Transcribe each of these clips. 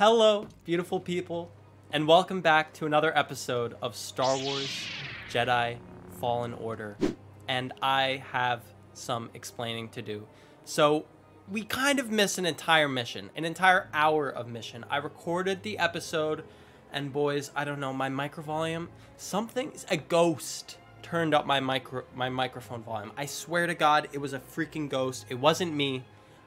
Hello, beautiful people, and welcome back to another episode of Star Wars Jedi Fallen Order. And I have some explaining to do. So, we kind of missed an entire mission, an entire hour of mission. I recorded the episode, and boys, I don't know, my micro volume, something, a ghost turned up my micro my microphone volume. I swear to God, it was a freaking ghost. It wasn't me.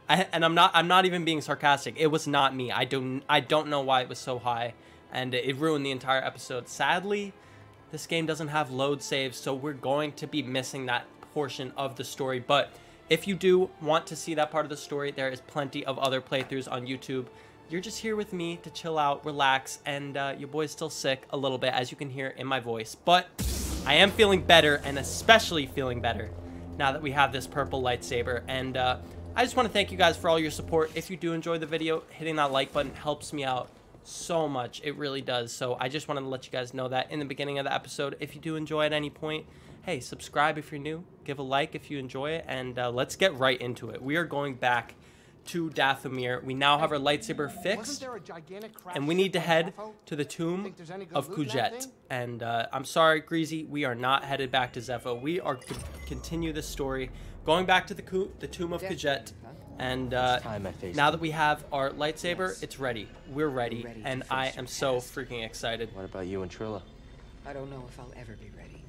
I, and I'm not I'm not even being sarcastic. It was not me. I don't I don't know why it was so high, and it ruined the entire episode. Sadly, this game doesn't have load saves, so we're going to be missing that portion of the story. But if you do want to see that part of the story, there is plenty of other playthroughs on YouTube. You're just here with me to chill out, relax, and uh, your boy's still sick a little bit, as you can hear in my voice. But I am feeling better, and especially feeling better now that we have this purple lightsaber. And uh, I just want to thank you guys for all your support. If you do enjoy the video, hitting that like button helps me out so much. It really does. So I just wanted to let you guys know that in the beginning of the episode. If you do enjoy at any point, hey, subscribe if you're new. Give a like if you enjoy it. And uh, let's get right into it. We are going back to Dathomir. We now have our lightsaber fixed, and we need to head to the tomb of Kujet. And uh, I'm sorry, Greasy, we are not headed back to Zeffo. We are to continue this story going back to the, the tomb of Kujet, And uh, now that we have our lightsaber, it's ready. We're ready, ready and I am so freaking excited. What about you and Trilla? I don't know if I'll ever be ready.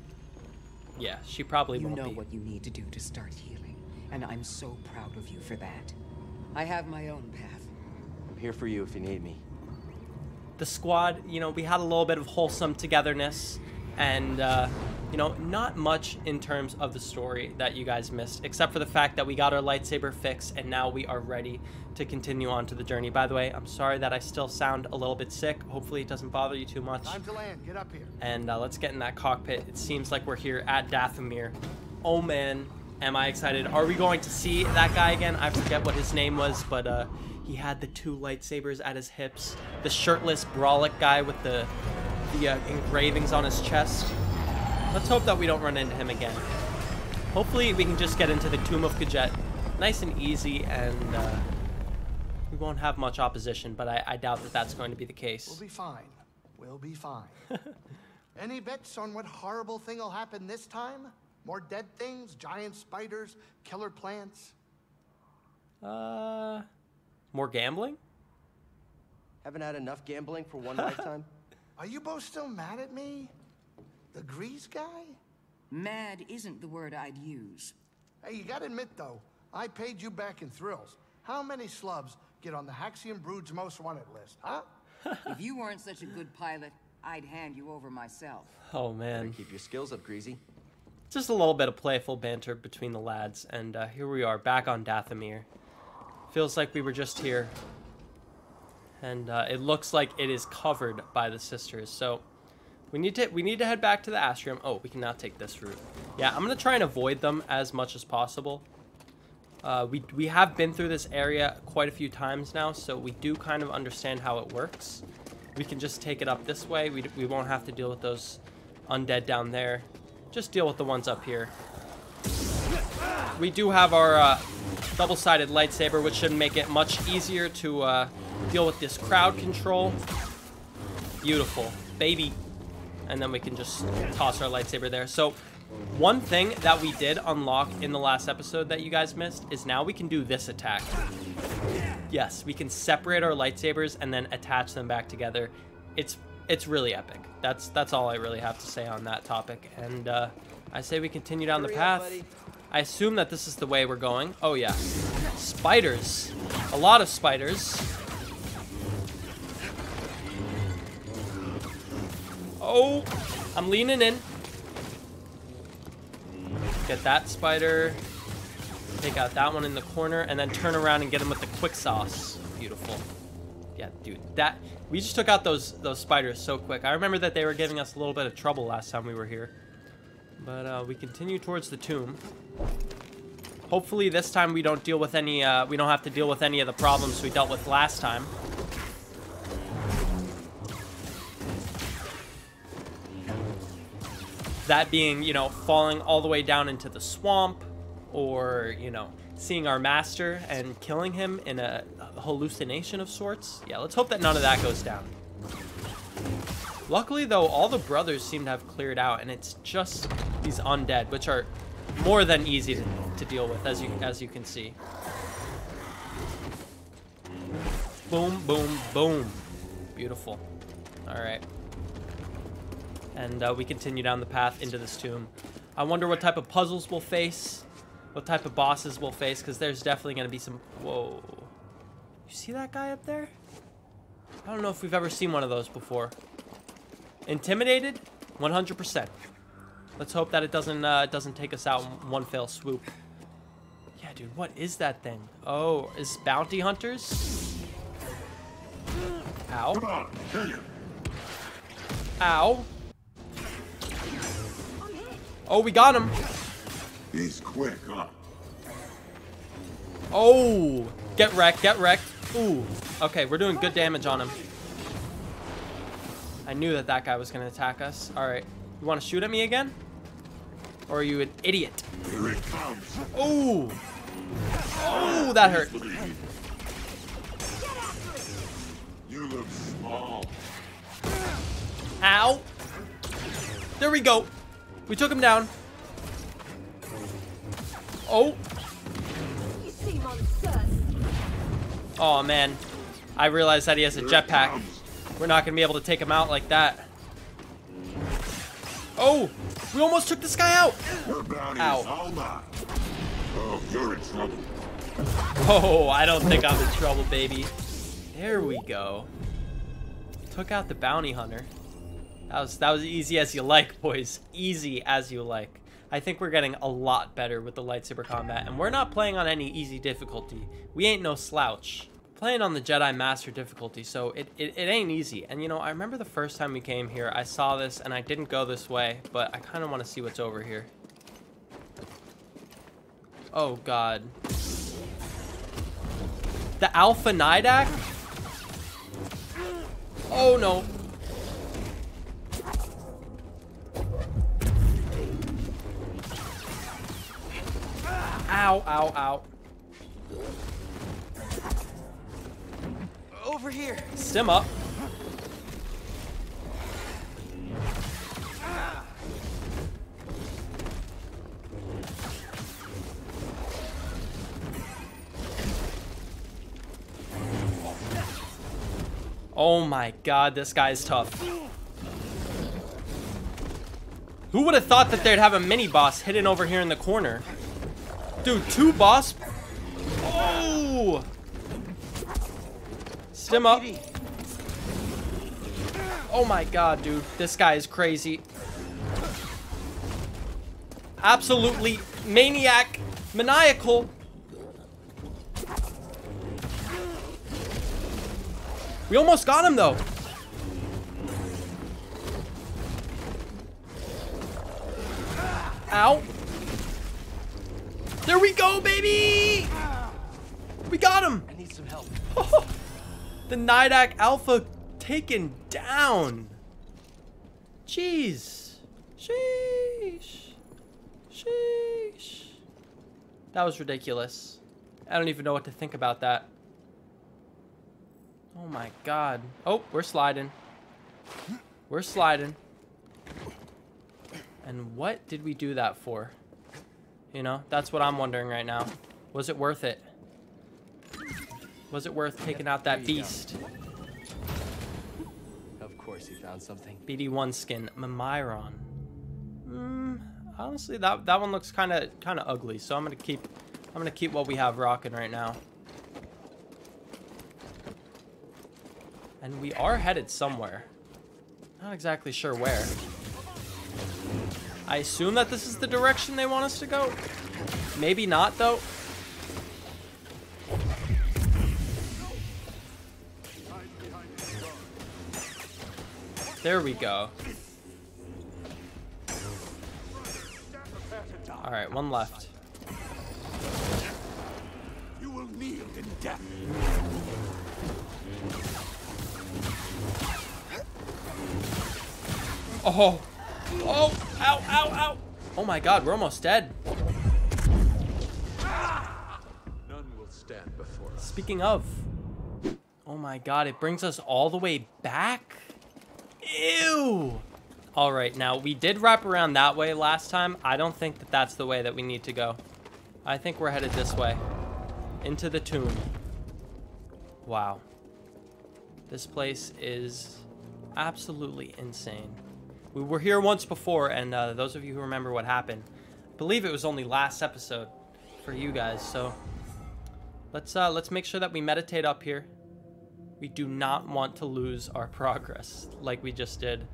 Yeah, she probably you won't know be. what you need to do to start healing, and I'm so proud of you for that. I have my own path. I'm here for you if you need me. The squad, you know, we had a little bit of wholesome togetherness, and uh, you know, not much in terms of the story that you guys missed, except for the fact that we got our lightsaber fixed and now we are ready to continue on to the journey. By the way, I'm sorry that I still sound a little bit sick. Hopefully it doesn't bother you too much. Time to land. Get up here. And uh, let's get in that cockpit. It seems like we're here at Dathomir. Oh man, am I excited. Are we going to see that guy again? I forget what his name was, but uh, he had the two lightsabers at his hips. The shirtless Brolic guy with the, the uh, engravings on his chest. Let's hope that we don't run into him again. Hopefully we can just get into the Tomb of Kujet nice and easy and uh, we won't have much opposition, but I, I, doubt that that's going to be the case. We'll be fine. We'll be fine. Any bets on what horrible thing will happen this time? More dead things, giant spiders, killer plants? Uh, more gambling? Haven't had enough gambling for one lifetime? Are you both still mad at me? The grease guy? Mad isn't the word I'd use. Hey, you gotta admit, though, I paid you back in thrills. How many slubs get on the Haxion Brood's most wanted list, huh? if you weren't such a good pilot, I'd hand you over myself. Oh, man. Better keep your skills up, Greasy. Just a little bit of playful banter between the lads, and uh, here we are, back on Dathomir. Feels like we were just here. And uh, it looks like it is covered by the sisters, so we need to we need to head back to the Astrium. Oh, we can now take this route. Yeah, I'm gonna try and avoid them as much as possible. Uh, we we have been through this area quite a few times now, so we do kind of understand how it works. We can just take it up this way. We we won't have to deal with those undead down there. Just deal with the ones up here. We do have our uh, double-sided lightsaber, which should make it much easier to uh, deal with this crowd control. Beautiful. Baby and then we can just toss our lightsaber there. So one thing that we did unlock in the last episode that you guys missed is now we can do this attack. Yes, we can separate our lightsabers and then attach them back together. It's it's really epic. That's that's all I really have to say on that topic. And uh, I say we continue down the path. I assume that this is the way we're going. Oh yeah, spiders, a lot of spiders. Oh, I'm leaning in. Get that spider. Take out that one in the corner, and then turn around and get him with the quick sauce. Beautiful. Yeah, dude, that we just took out those those spiders so quick. I remember that they were giving us a little bit of trouble last time we were here. But uh, we continue towards the tomb. Hopefully this time we don't deal with any, uh, we don't have to deal with any of the problems we dealt with last time. That being, you know, falling all the way down into the swamp or, you know, seeing our master and killing him in a hallucination of sorts. Yeah, let's hope that none of that goes down. Luckily, though, all the brothers seem to have cleared out, and it's just these undead, which are more than easy to, to deal with, as you as you can see. Boom, boom, boom. Beautiful. All right. And uh, we continue down the path into this tomb. I wonder what type of puzzles we'll face, what type of bosses we'll face, because there's definitely going to be some... Whoa. You see that guy up there? I don't know if we've ever seen one of those before. Intimidated? 100%. Let's hope that it doesn't uh, doesn't take us out in one fell swoop. Yeah, dude, what is that thing? Oh, is bounty hunters? Ow. Come on, kill you. Ow. Oh, we got him. He's quick, huh? Oh, get wrecked, get wrecked. Ooh, okay, we're doing good damage on him. I knew that that guy was going to attack us. All right, you want to shoot at me again? Or are you an idiot? Here it comes. Oh, oh, that hurt. You look small. Ow. There we go. We took him down. Oh. Oh, man. I realized that he has a jetpack. We're not going to be able to take him out like that. Oh, we almost took this guy out. Ow. Oh, you're in trouble. Oh, I don't think I'm in trouble, baby. There we go. Took out the bounty hunter. That was that was easy as you like, boys. Easy as you like. I think we're getting a lot better with the lightsaber combat, and we're not playing on any easy difficulty. We ain't no slouch. Playing on the Jedi Master difficulty, so it, it, it ain't easy. And you know, I remember the first time we came here, I saw this, and I didn't go this way, but I kind of want to see what's over here. Oh, God. The Alpha Nidak? Oh no. Ow, ow, ow. Over here. Sim up. Oh my god, this guy's tough. Who would have thought that they'd have a mini boss hidden over here in the corner? Dude, two boss. Oh! Stim up. Oh my god, dude. This guy is crazy. Absolutely maniac, maniacal. We almost got him though. Ow. Baby! We got him! I need some help. the Nidak Alpha taken down. Jeez. Sheesh. Sheesh. That was ridiculous. I don't even know what to think about that. Oh my god. Oh, we're sliding. We're sliding. And what did we do that for? You know, that's what I'm wondering right now. Was it worth it? Was it worth taking out that Here you go. beast? Of course he found something. BD1 skin, Mamiron. Hmm, honestly, that that one looks kind of kind of ugly. So I'm gonna keep I'm gonna keep what we have rocking right now. And we are headed somewhere. Not exactly sure where. I assume that this is the direction they want us to go. Maybe not though. There we go. All right, one left. You will kneel in death. Oh, oh, ow, ow, ow. Oh my God, we're almost dead. None will stand before us. speaking of. Oh my god, it brings us all the way back? Ew! Alright, now we did wrap around that way last time. I don't think that that's the way that we need to go. I think we're headed this way. Into the tomb. Wow. This place is absolutely insane. We were here once before, and uh, those of you who remember what happened, I believe it was only last episode for you guys. So let's uh, let's make sure that we meditate up here. We do not want to lose our progress like we just did,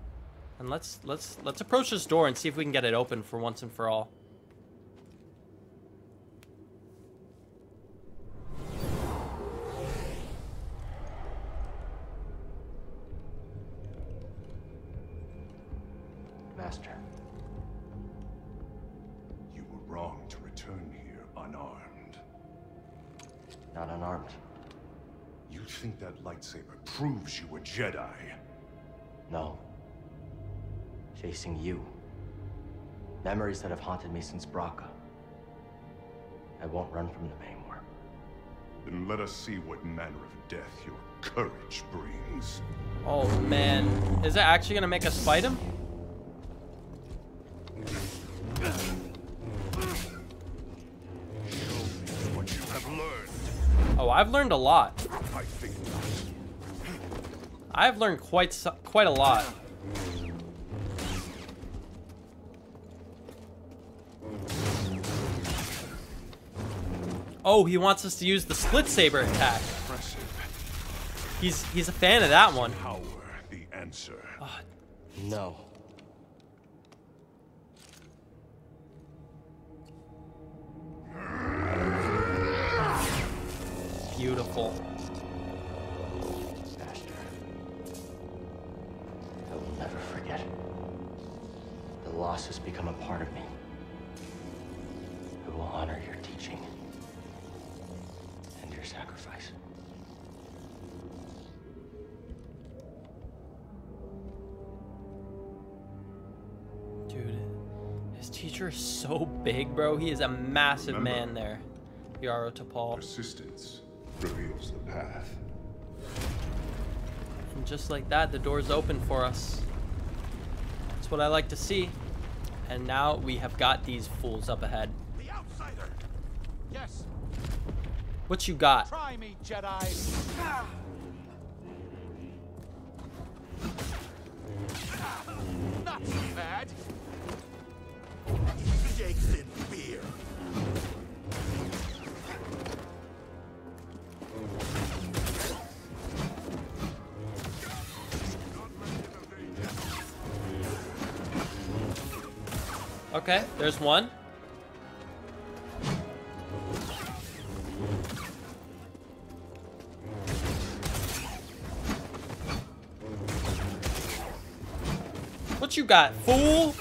and let's let's let's approach this door and see if we can get it open for once and for all. Master. You were wrong to return here unarmed. Not unarmed. You think that lightsaber proves you a Jedi? No. Chasing you. Memories that have haunted me since Bracca. I won't run from them anymore. Then let us see what manner of death your courage brings. Oh man, is that actually gonna make us fight him? Oh, I've learned a lot. I think not. I've learned quite so- quite a lot. Oh, he wants us to use the split saber attack. He's he's a fan of that one. Power, the answer. No. Beautiful. Master. I will never forget. The loss has become a part of me. I will honor your teaching. And your sacrifice. Dude, his teacher is so big, bro. He is a massive Remember- man there. Jaro Tapal. Persistence reveals the path. And just like that, the door's open for us. That's what I like to see. And now we have got these fools up ahead. The outsider! Yes, What you got? try me, Jedi! Ah. Not so bad! Okay, there's one. What you got, fool?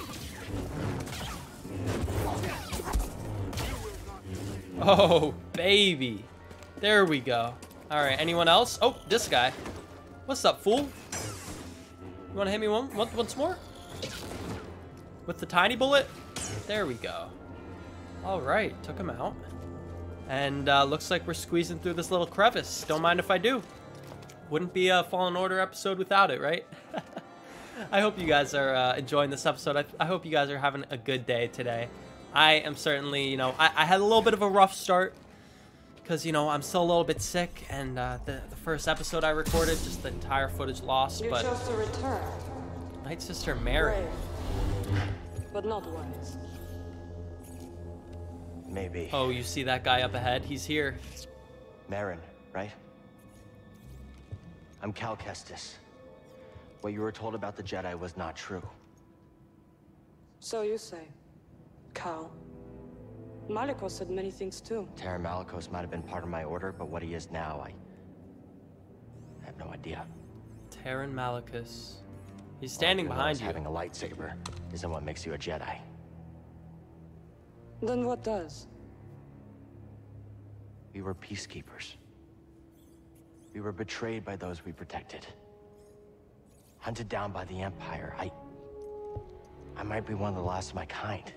Oh, baby. There we go. All right, anyone else? Oh, this guy. What's up, fool? You want to hit me one, once more? With the tiny bullet? There we go. All right, took him out. And uh, looks like we're squeezing through this little crevice. Don't mind if I do. Wouldn't be a Fallen Order episode without it, right? I hope you guys are uh, enjoying this episode. I, I hope you guys are having a good day today. I am certainly, you know, I, I had a little bit of a rough start because, you know, I'm still a little bit sick. And uh, the, the first episode I recorded, just the entire footage lost. You but chose to return. Night Sister Mary. Brave, but not wise. Maybe. Oh, you see that guy up ahead? He's here. Merrin, right? I'm Cal Kestis. What you were told about the Jedi was not true. So you say. Cal. Malicos said many things too. Taron Malicos might have been part of my order, but what he is now, I... I have no idea. Taron Malicos. He's standing All behind you. Having a lightsaber isn't what makes you a Jedi. Then what does? We were peacekeepers. We were betrayed by those we protected. Hunted down by the Empire. I... I might be one of the last of my kind.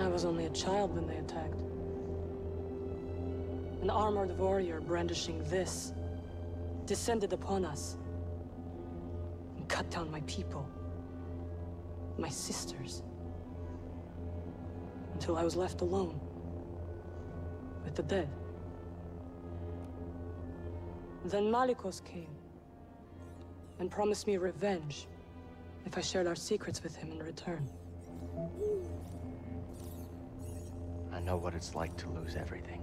I was only a child when they attacked. An armored warrior brandishing this descended upon us and cut down my people, my sisters, until I was left alone with the dead. Then Malicos came and promised me revenge if I shared our secrets with him in return. I know what it's like to lose everything.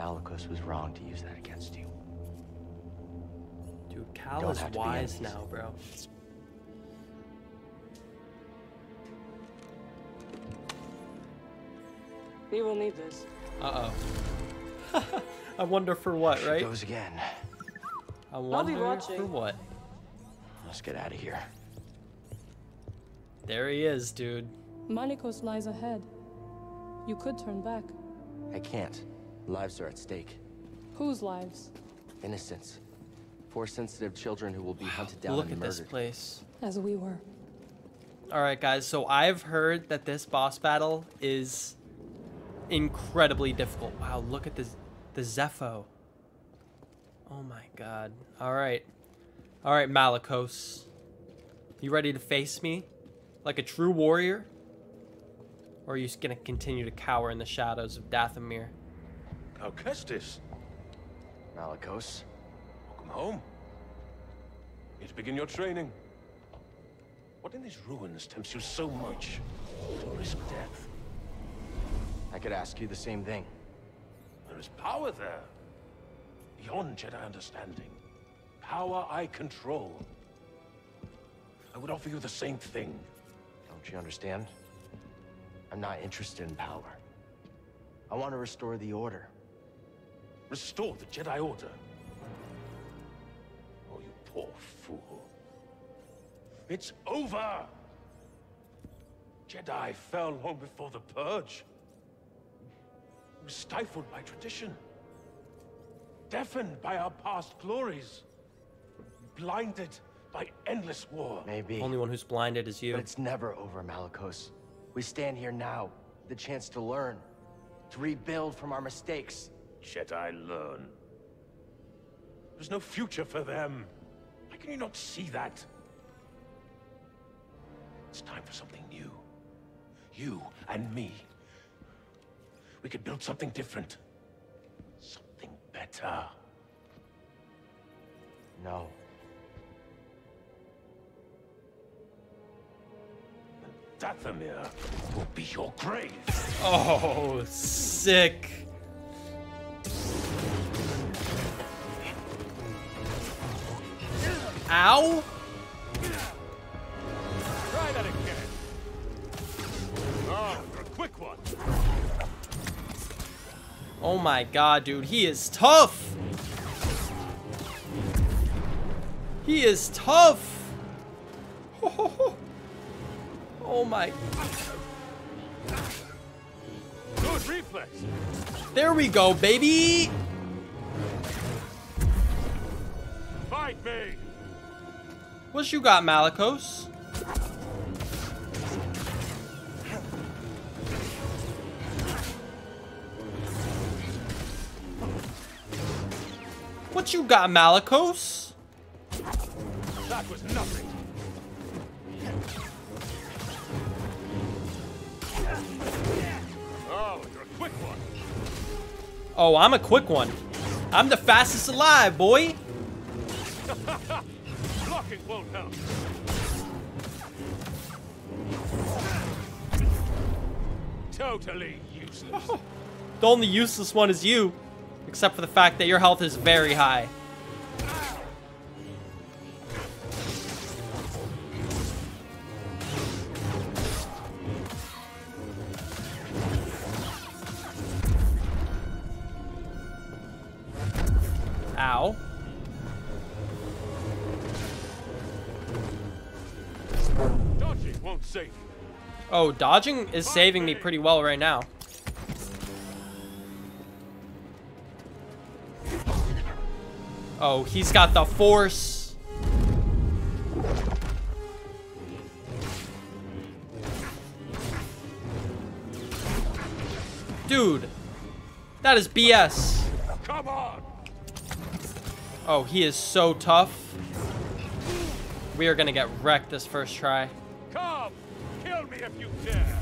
And Malicos was wrong to use that against you. Dude, Cal Don't is have to be wise now, bro. We will need this. Uh oh. I wonder for what, right? Goes again. I be wonder for watching. what. Let's get out of here. There he is, dude. Malicos lies ahead. You could turn back. I can't. Lives are at stake. Whose lives? Innocents. Force-sensitive children who will be hunted down Look and at murdered. this place. As we were. All right, guys. So I've heard that this boss battle is incredibly difficult. Wow, look at this, the Zeffo. Oh my God. All right, all right, Malicos. You ready to face me like a true warrior, or are you just gonna continue to cower in the shadows of Dathomir? Alcestis, Malicos. welcome home. Here to begin your training. What in these ruins tempts you so much to risk death? I could ask you the same thing. There is power there. Beyond Jedi understanding. Power I control. I would offer you the same thing. Don't you understand? I'm not interested in power. I want to restore the Order. Restore the Jedi Order. Oh, you poor fool. It's over! Jedi fell long before the Purge. We were stifled by tradition. Deafened by our past glories. Blinded by endless war. Maybe. Only one who's blinded is you. But it's never over, Malicos. We stand here now, the chance to learn, to rebuild from our mistakes. Jedi learn. There's no future for them. Why can you not see that? It's time for something new. You and me. We could build something different. Something better. No. Dathomir will be your grave. Oh, sick. Ow! Try that again. Oh, a quick one. Oh my god, dude, he is tough! He is tough! Oh my. Good reflex. There we go, baby! Fight me. What you got, Malicos? What you got, Malicos? That was nothing. Oh, you're a quick one. Oh, I'm a quick one. I'm the fastest alive, boy. Blocking won't help. Totally useless. The only useless one is you, except for the fact that your health is very high. Ow. Dodging won't save you. Oh, dodging is saving me pretty well right now. Oh, he's got the force. Dude. That is BS. Come on! Oh, he is so tough. We are gonna get wrecked this first try. Come! Kill me if you dare!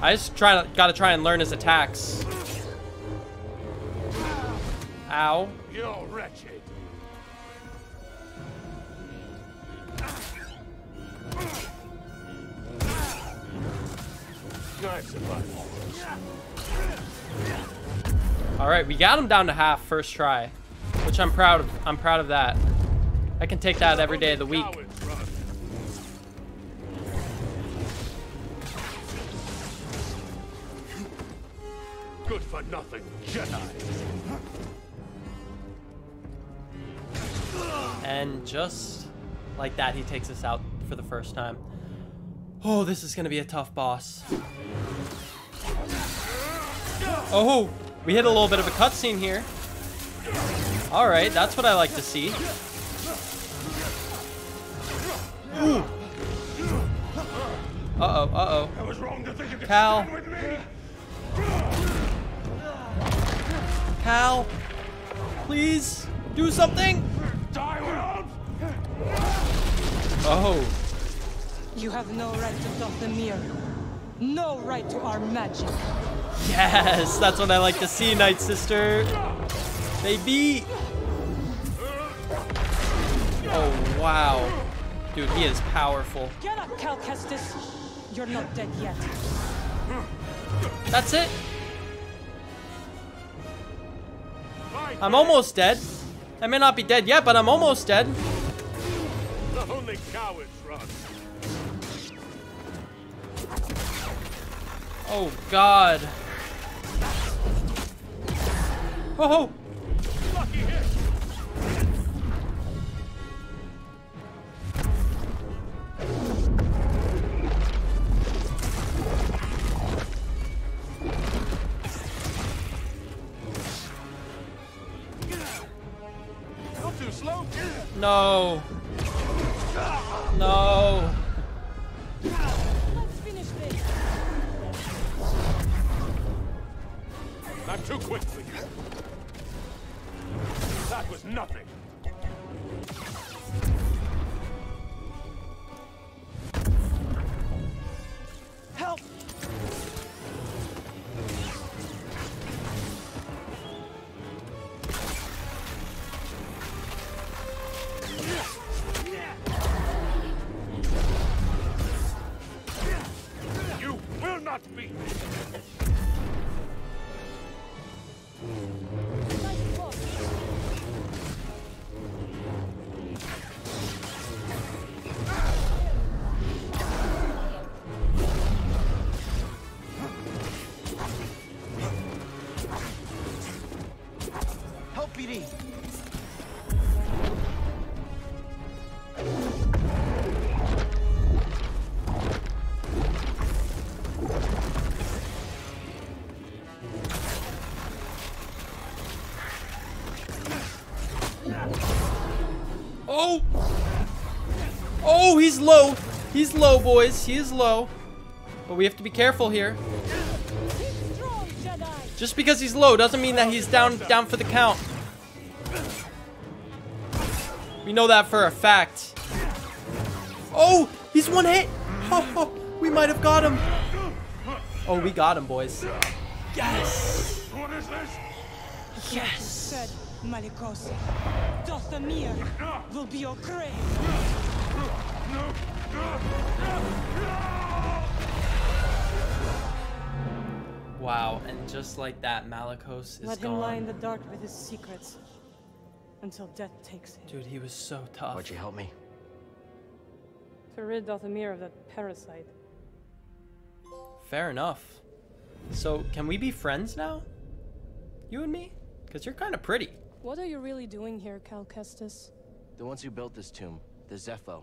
I just try to, gotta try and learn his attacks. Ow. You're wretched. All right, we got him down to half first try, which I'm proud of. I'm proud of that. I can take that every day of the week. Cowards run. Good for nothing, Jedi. And just like that, he takes us out for the first time. Oh, this is gonna be a tough boss. Oh, we hit a little bit of a cutscene here. All right, that's what I like to see. Uh-oh, uh-oh. I was wrong to think you could Cal. Stand with me. Cal, please do something. Oh, You have no right to Dathomir. No right to our magic. yes, that's what I like to see, Night Sister. Baby. Oh, wow. Dude, he is powerful. Get up, Cal Kestis. You're not dead yet. That's it. I'm almost dead. I may not be dead yet, but I'm almost dead. Only cowards run. Oh, God. Oh, Lucky no. Low. He's low, boys. He is low. But we have to be careful here. Just because he's low doesn't mean that he's down down for the count. We know that for a fact. Oh, he's one hit. Oh, we might have got him. Oh, we got him, boys. Yes. What is this? Yes. Malicos. Dathomir will be your grave. Wow, and just like that, Malicos is Let him lie in the dark with his secrets. Until death takes him. Dude, he was so tough. Why'd you help me? To rid Dathomir of that parasite. Fair enough. So, can we be friends now? You and me? Because you're kind of pretty. What are you really doing here, Cal Kestis? The ones who built this tomb, the Zeffo,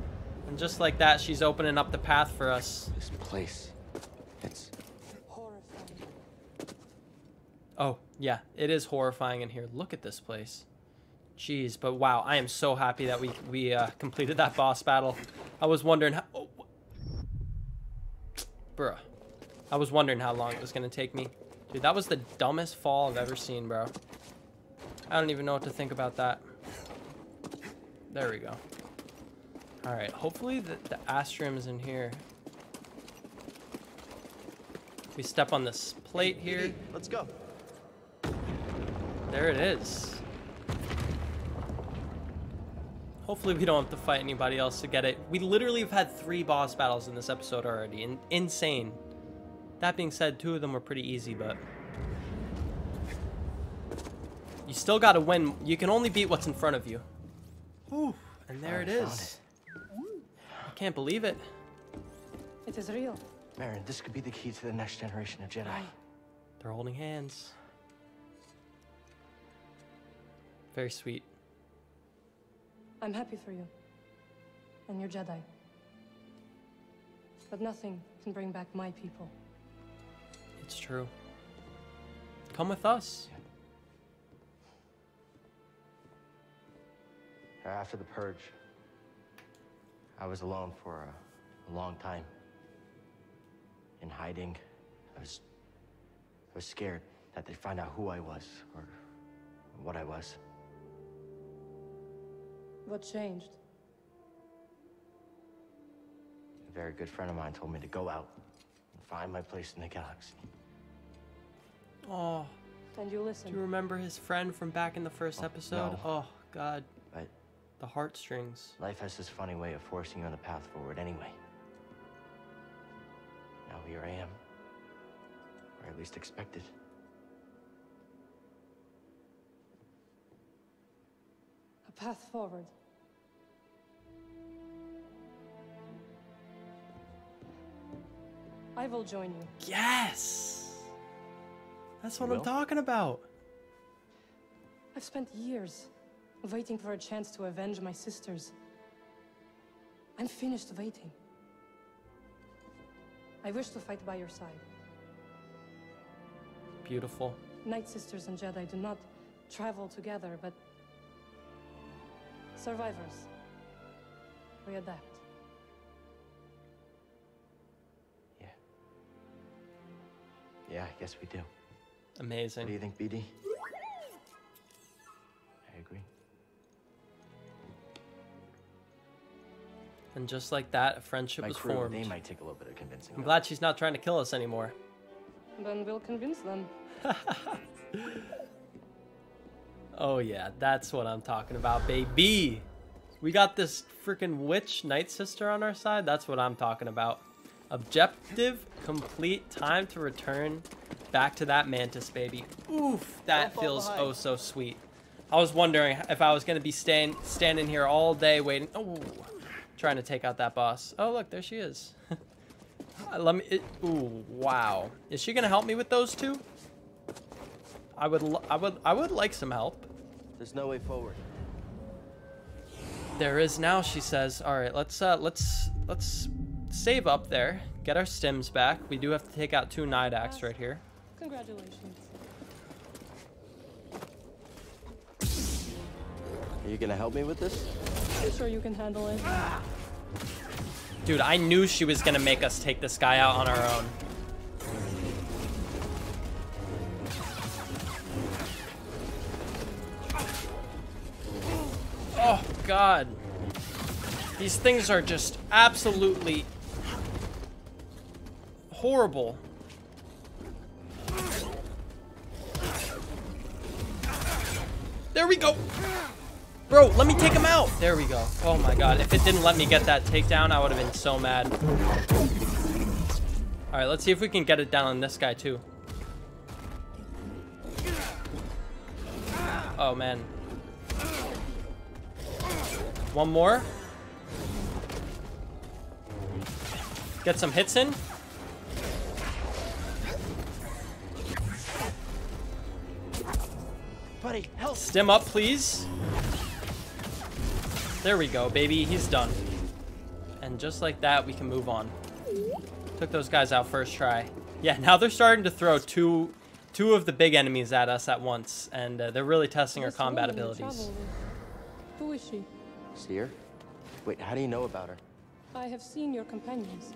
And just like that, she's opening up the path for us. This place. It's. Horrifying. Oh, yeah, it is horrifying in here. Look at this place. Jeez, but wow, I am so happy that we we uh, completed that boss battle. I was wondering how... Oh, bruh. I was wondering how long it was going to take me. Dude, that was the dumbest fall I've ever seen, bro. I don't even know what to think about that. There we go. Alright, hopefully the, the Astrium is in here. We step on this plate here. Let's go. There it is. Hopefully we don't have to fight anybody else to get it. We literally have had three boss battles in this episode already. In insane. That being said, two of them were pretty easy, but... You still gotta win. You can only beat what's in front of you. Ooh, and there it I is. I can't believe it. It is real. Merrin, this could be the key to the next generation of Jedi. They're holding hands. Very sweet. I'm happy for you. And your Jedi. But nothing can bring back my people. It's true. Come with us. After the purge, I was alone for a, a long time. In hiding, I was, I was scared that they'd find out who I was or what I was. What changed? A very good friend of mine told me to go out and find my place in the galaxy. Oh, And you listen. do you remember his friend from back in the first oh, episode? no. Oh, God. But The heartstrings. life has this funny way of forcing you on the path forward anyway. Now here I am. Or at least expected. A path forward. I will join you. Yes! That's what I'm talking about. I've spent years waiting for a chance to avenge my sisters. I'm finished waiting. I wish to fight by your side. Beautiful. Night Sisters and Jedi do not travel together, but survivors. We adapt. Yeah. Yeah, I guess we do. Amazing. What do you think, BD? And just like that, a friendship My was crew, formed. they might take a little bit of convincing. I'm though. glad she's not trying to kill us anymore. Then we'll convince them. Oh yeah, that's what I'm talking about, baby. We got this freaking witch night sister on our side. That's what I'm talking about. Objective complete. Time to return back to that mantis, baby. Oof, that feels behind. oh so sweet. I was wondering if I was gonna be staying standing here all day waiting. Oh, trying to take out that boss. Oh look, there she is. Let me. It, ooh, wow. Is she gonna help me with those two? I would. l- I would. I would like some help. There's no way forward. There is now, she says. All right, let's uh, let's let's save up there, get our stims back. We do have to take out two Nidax right here. Congratulations. Are you gonna help me with this? Sure you can handle it. Dude, I knew she was gonna make us take this guy out on our own. Oh God, these things are just absolutely horrible. There we go. Bro, let me take him out. There we go. Oh my god. If it didn't let me get that takedown, I would have been so mad. Alright, let's see if we can get it down on this guy too. Oh man. One more. Get some hits in. Buddy, help! Stim up, please. There we go, baby. He's done. And just like that, we can move on. Took those guys out first try. Yeah, now they're starting to throw two two of the big enemies at us at once, and uh, they're really testing our combat abilities. Who is she? Cere? Wait, how do you know about her? I have seen your companions.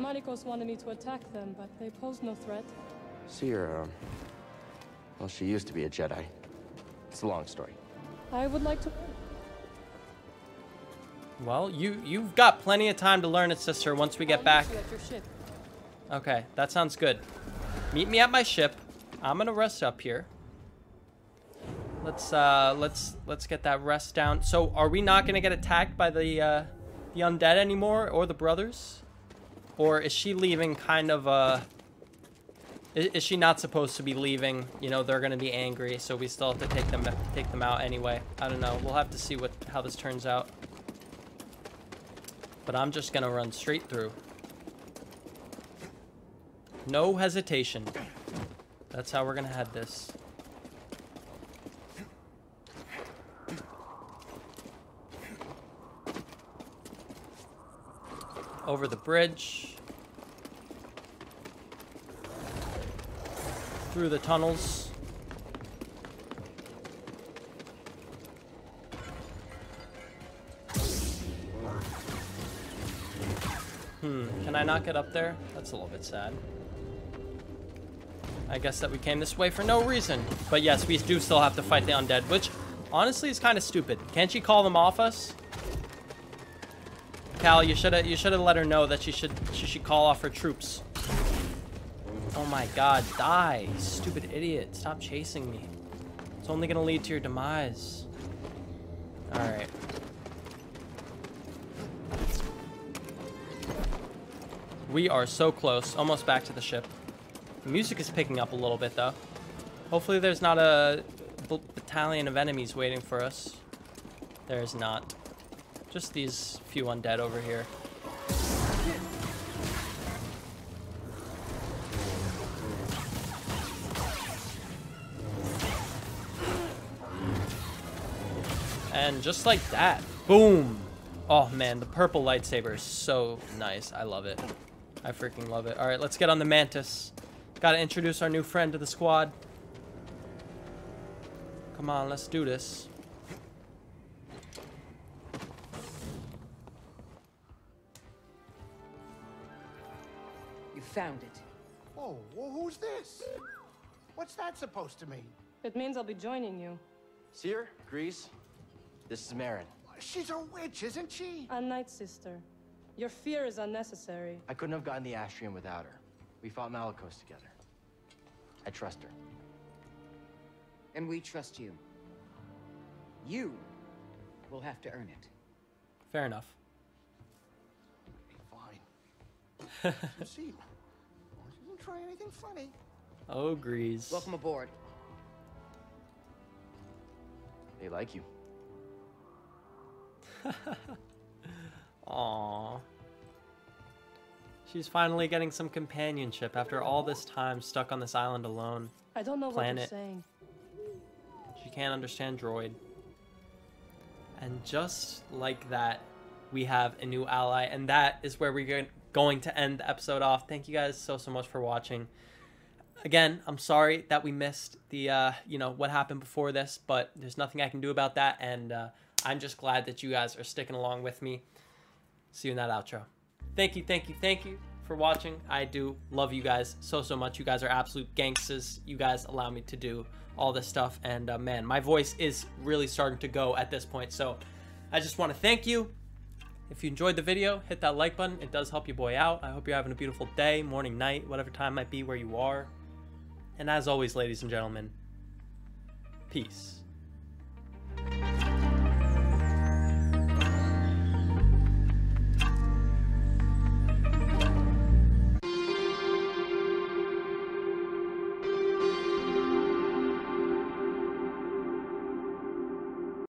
Malicos wanted me to attack them, but they posed no threat. Cere, um... Well, she used to be a Jedi. It's a long story. I would like to. Well, you you've got plenty of time to learn it, sister. Once we get back. Okay, that sounds good. Meet me at my ship. I'm gonna rest up here. Let's uh let's let's get that rest down. So are we not gonna get attacked by the uh the undead anymore or the brothers? Or is she leaving kind of uh is, is she not supposed to be leaving? You know, they're gonna be angry, so we still have to take them take them out anyway. I don't know. We'll have to see what how this turns out. But I'm just gonna run straight through. No hesitation. That's how we're gonna head this. Over the bridge. Through the tunnels. Hmm, can I not get up there? That's a little bit sad. I guess that we came this way for no reason. But yes, we do still have to fight the undead, which honestly is kind of stupid. Can't she call them off us? Cal, you should have you should have let her know that she should she should call off her troops. Oh my god, die, stupid idiot. Stop chasing me. It's only gonna lead to your demise. We are so close, almost back to the ship. The music is picking up a little bit, though. Hopefully there's not a battalion of enemies waiting for us. There's not. Just these few undead over here. And just like that, boom. Oh man, the purple lightsaber is so nice. I love it. I freaking love it. All right, let's get on the Mantis. Got to introduce our new friend to the squad. Come on, let's do this. You found it. Whoa, whoa, who's this? What's that supposed to mean? It means I'll be joining you. See her? Greez? This is Merrin. She's a witch, isn't she? A night sister. Your fear is unnecessary. I couldn't have gotten the Astrium without her. We fought Malicos together. I trust her. And we trust you. You will have to earn it. Fair enough. Fine. You see, she didn't try anything funny. Oh, Greez. Welcome aboard. They like you. Aww. She's finally getting some companionship after all this time stuck on this island alone. I don't know Planet. what you're saying. She can't understand droid. And just like that, we have a new ally, and that is where we're going to end the episode off. Thank you guys so so much for watching. Again, I'm sorry that we missed the uh, you know what happened before this, but there's nothing I can do about that, and uh, I'm just glad that you guys are sticking along with me. See you in that outro. Thank you, thank you, thank you for watching. I do love you guys so so much. You guys are absolute gangsters. You guys allow me to do all this stuff, and uh, man, my voice is really starting to go at this point. So I just want to thank you. If you enjoyed the video, hit that like button. It does help your boy out. I hope you're having a beautiful day, morning, night, whatever time might be where you are. And as always, ladies and gentlemen, peace.